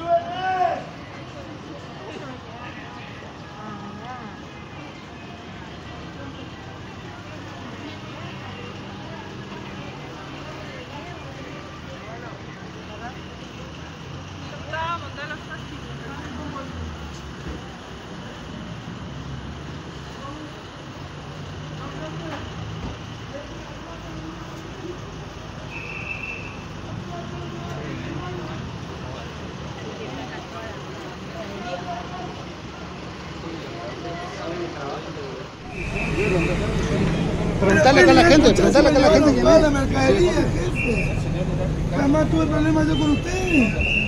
do it. Preguntarle acá a la gente, preguntarle acá a la gente Toda la mercadería, jefe. Jamás tuve problemas yo con ustedes.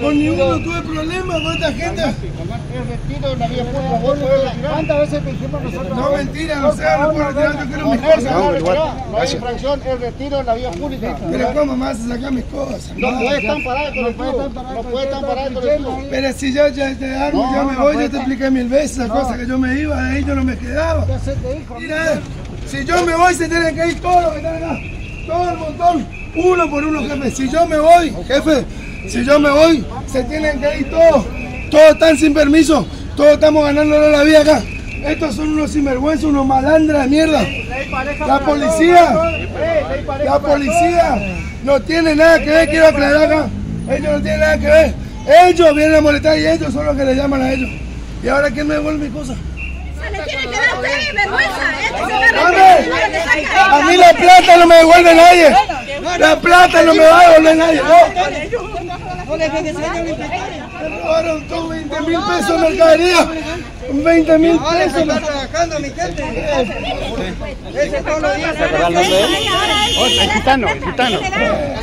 Con ninguno tuve problemas con esta gente. El retiro de la vía pública. ¿Cuántas veces te dijimos nosotros? No, mentira, no sea, no puedo retirar, yo quiero mis cosas. No, no hay infracción, el retiro de la vía pública. Pero ¿cómo me vas a sacar mis cosas? No puede estar parado el. No puede estar parado el. Pero si yo ya te armo, yo me voy, yo te expliqué mil veces las cosas que yo me iba, de ahí yo no me quedaba. Mira, si yo me voy se tienen que ir todos los que están acá, todo el montón, uno por uno, jefe. Si yo me voy, jefe, si yo me voy, se tienen que ir todos. Todos están sin permiso, todos estamos ganando la vida acá. Estos son unos sinvergüenzas, unos malandras de mierda. La policía, la policía no tiene nada que ver, quiero aclarar acá. Ellos no tienen nada que ver. Ellos vienen a molestar y ellos son los que le llaman a ellos. ¿Y ahora quién me devuelve mi cosa? Se le tiene que dar a vergüenza. Este saca. A mí la plata no me devuelve nadie. La plata no me va a devolver nadie. Me robaron todos 20 mil pesos de mercadería. 20 mil pesos. trabajando, mi gente. Ese todos los días. El gitano, el gitano.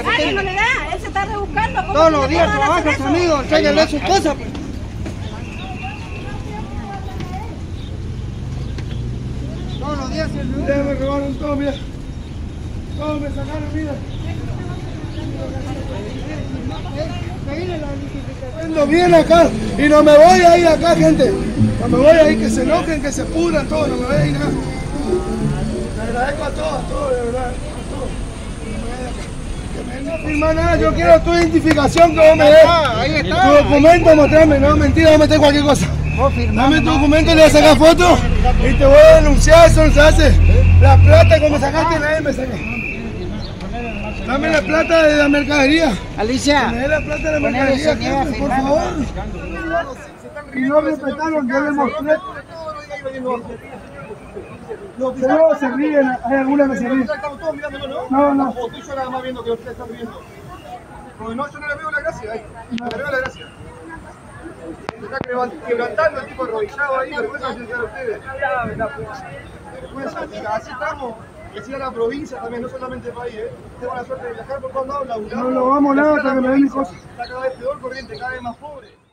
Alguien no le da. Él se está rebuscando. ¿Cómo Todos se los días trabaja amigo, tráiganle sus cosas. pues. Todos los días Ya me robaron todo, mira. Todos me sacaron, mira. Ando bien acá y no me voy a ir acá, gente. No me voy a ir, que se enojen, que se pudran todos, no me voy a ir nada. Le agradezco a todos, a todos, de verdad. No acá. No firma nada, yo quiero tu identificación que vos me des. ahí está. Tu documento, mostrame, no, mentira, a meter cualquier cosa. Dame tu documento, le voy a sacar foto y te voy a denunciar, eso no se hace. La plata como sacaste nadie me saca. Dame la plata de la mercadería. Alicia. Me dé la plata de la mercadería, jefe, por favor. Y no respetaron, yo le mostré. No se ríen, hay algunas que se ríen. Estamos todos mirándolo, ¿no? No. O tú y yo nada más viendo que ustedes están viendo. Porque no, yo no le veo la gracia ahí. No le veo la gracia. Se está quebran- quebrantando el tipo arrodillado ahí, vergüenza de a ustedes. Vergüenza, así estamos. Y así a la provincia también, no solamente el país, ¿eh? Tengo la suerte de viajar por todos lados, laburar. No lo vamos nada hasta que me den mi provincia. cosa. Está cada vez peor corriente, cada vez más pobre.